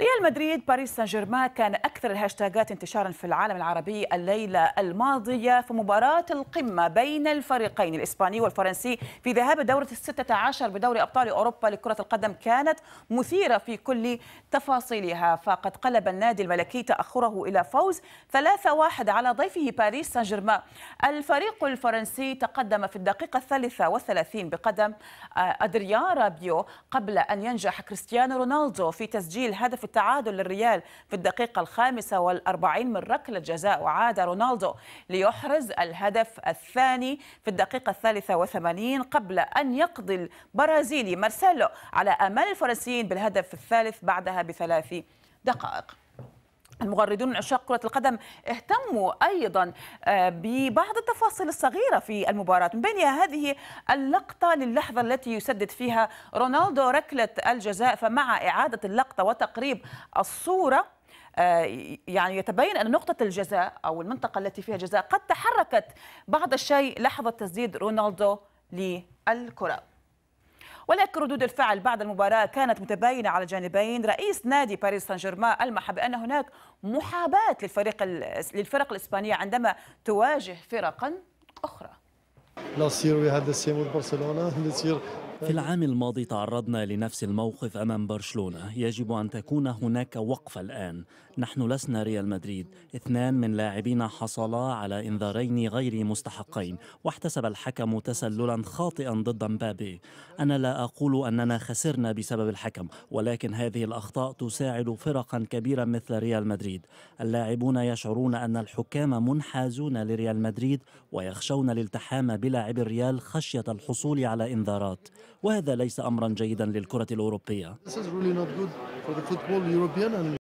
ريال مدريد باريس سان جيرمان كان أكثر الهاشتاجات انتشارا في العالم العربي الليلة الماضية في مباراة القمة بين الفريقين الإسباني والفرنسي في ذهاب الدورة الستة عشر بدوري أبطال أوروبا لكرة القدم كانت مثيرة في كل تفاصيلها. فقد قلب النادي الملكي تأخره إلى فوز 3-1 على ضيفه باريس سان جيرمان الفريق الفرنسي تقدم في الدقيقة الثالثة والثلاثين بقدم أدريان رابيو قبل أن ينجح كريستيانو رونالدو في تسجيل هدف التعادل للريال في الدقيقة الخامسة والأربعين من ركلة جزاء وعاد رونالدو ليحرز الهدف الثاني في الدقيقة الثالثة وثمانين قبل أن يقضي البرازيلي مارسيلو على أمال الفرنسيين بالهدف الثالث بعدها بثلاث دقائق. المغردون عشاق كرة القدم اهتموا أيضا ببعض التفاصيل الصغيرة في المباراة. من بينها هذه اللقطة للحظة التي يسدد فيها رونالدو ركلة الجزاء فمع إعادة اللقطة وتقريب الصورة يعني يتبين أن نقطة الجزاء أو المنطقة التي فيها جزاء قد تحركت بعض الشيء لحظة تسديد رونالدو للكرة. ولكن ردود الفعل بعد المباراة كانت متباينة على الجانبين. رئيس نادي باريس سان جيرمان ألمح بأن هناك محاباة للفريق للفرق الإسبانية عندما تواجه فرقا أخرى. في العام الماضي تعرضنا لنفس الموقف أمام برشلونة، يجب أن تكون هناك وقفه الآن، نحن لسنا ريال مدريد، اثنان من لاعبينا حصلا على إنذارين غير مستحقين، واحتسب الحكم تسللا خاطئا ضد مبابي. أنا لا أقول أننا خسرنا بسبب الحكم، ولكن هذه الأخطاء تساعد فرقا كبيرا مثل ريال مدريد. اللاعبون يشعرون أن الحكام منحازون لريال مدريد ويخشون الالتحام بلاعب الريال خشية الحصول على إنذارات. وهذا ليس امرا جيدا للكرة الأوروبية.